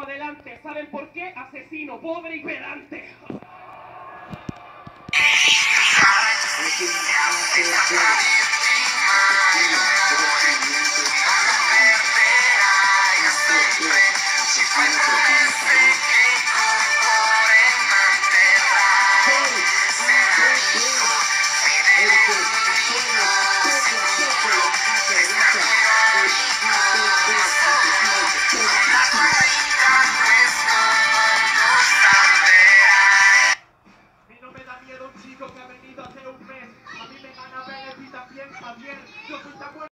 adelante. ¿Saben por qué? Asesino, pobre y pedante. un chico que ha venido hace un mes. A mí me gana Benedict también Javier. Yo soy tan bueno.